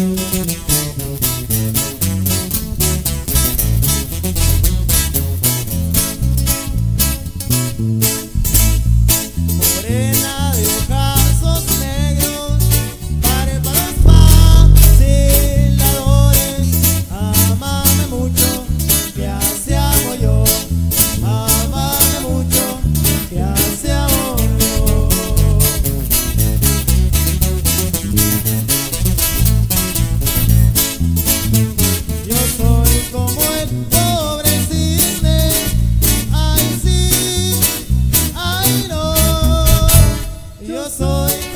Música canções